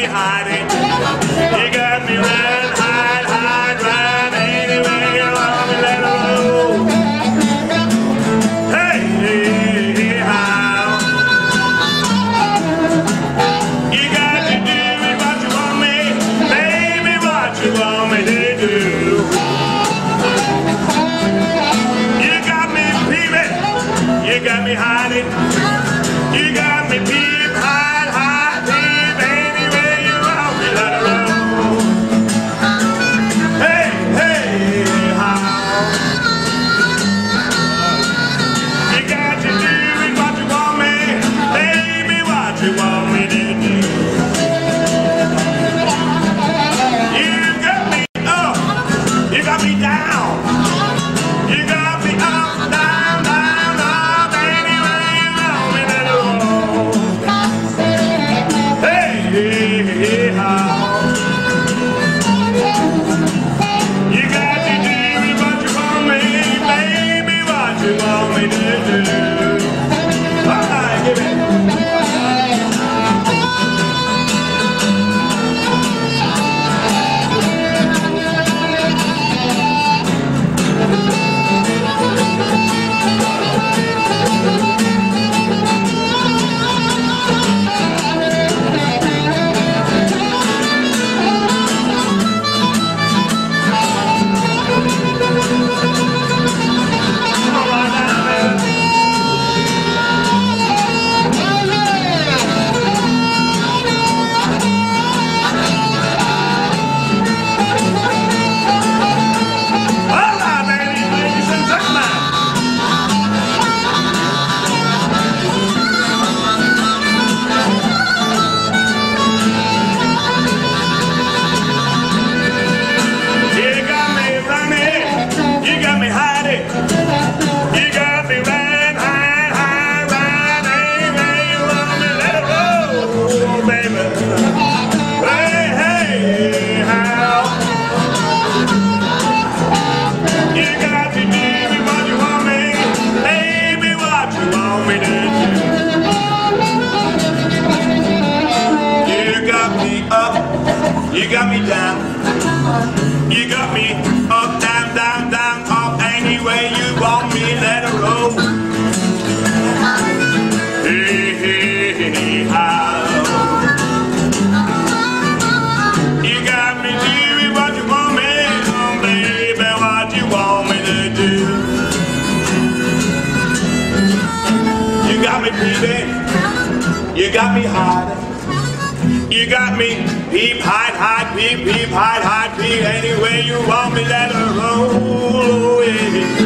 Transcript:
me hiding. You got me right. Got me down. You got me up, down, down, down, up. Any way you want me, let her roll. Hey, how? You got me doing what you want me, oh, baby, what you want me to do. You got me peeping, you got me. You got me peep, hide, hide, peep, peep, hide, hide, peep. Any way you want me, let her roll. Yeah.